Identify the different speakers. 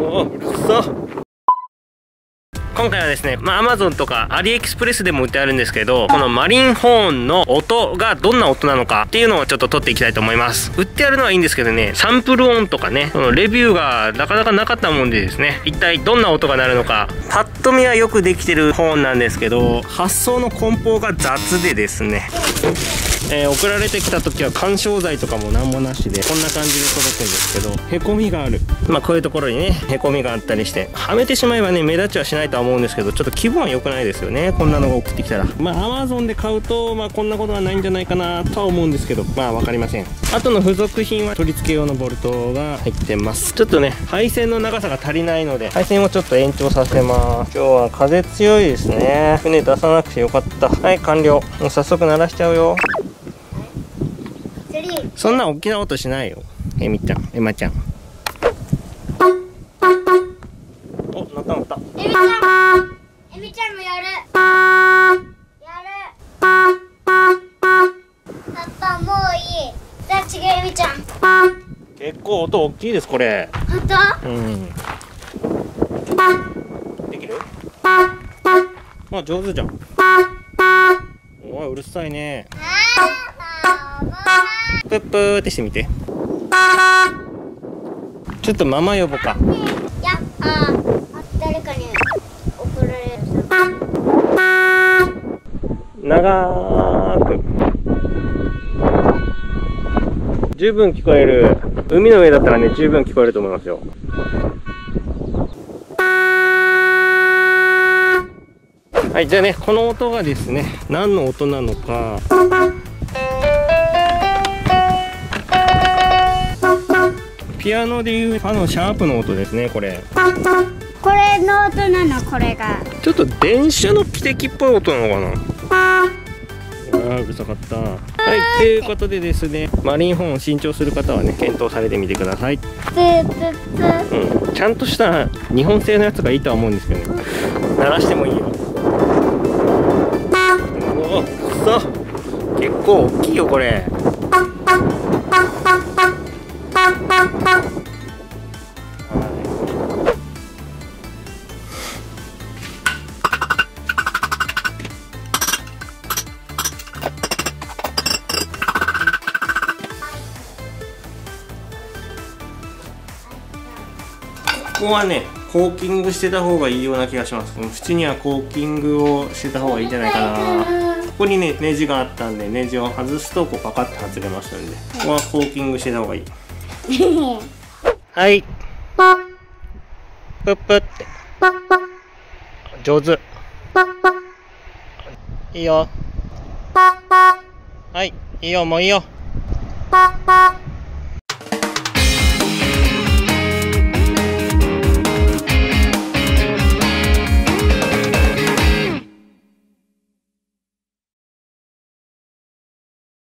Speaker 1: おうるさ今回はですね、まあ、Amazon とかアリエクスプレスでも売ってあるんですけど、このマリンホーンの音がどんな音なのかっていうのをちょっと撮っていきたいと思います。売ってあるのはいいんですけどね、サンプル音とかね、そのレビューがなかなかなかったもんでですね、一体どんな音が鳴るのか、パッと見はよくできてるホーンなんですけど、発想の梱包が雑でですね、えー、送られてきた時は緩衝材とかも何もなしでこんな感じで届くんですけどへこみがある。まあこういうところにねへこみがあったりしてはめてしまえばね目立ちはしないとは思うんですけどちょっと気分は良くないですよねこんなのが送ってきたら。まあ Amazon で買うとまあこんなことはないんじゃないかなとは思うんですけどまあ分かりません。あとの付属品は取り付け用のボルトが入ってます。ちょっとね配線の長さが足りないので配線をちょっと延長させます。今日は風強いですね。船出さなくてよかった。はい完了。もう早速鳴らしちゃうよそんな大きな音しないよ。えみちゃん。えまちゃん。お鳴った鳴った。
Speaker 2: えみちゃん。えみちゃんもやる。やる。パパもういい。じゃあ次えみちゃん。
Speaker 1: 結構音大きいですこれ。
Speaker 2: 本当？
Speaker 1: うん。できる？あ上手じゃん。おいうるさいねプップーってしてみて。ちょっとママ呼ぼうか。
Speaker 2: いやあ誰かに怒られる
Speaker 1: 長く。十分聞こえる。海の上だったらね十分聞こえると思いますよ。はいじゃあねこの音がですね何の音なのかピアノでいうファのシャープの音ですねこれ。
Speaker 2: これの音なのこれが。
Speaker 1: ちょっと電車の汽笛っぽい音なのかな？あーうるさかった。はいということでですねマリンホーンを新調する方はね検討されてみてください、うん、ちゃんとした日本製のやつがいいとは思うんですけどね。鳴らしてもいいよ。おおそ。う結構大きいよこれここはねコーキングしてた方がいいような気がします。この縁にはコーキングをしてた方がいいんじゃないかな。ここにねネジがあったんでネジを外すとこうパカッて外れましたんでここはコーキングしてた方がいい。はい。プップって。上手。いいよ。はい。い。いよもういいよ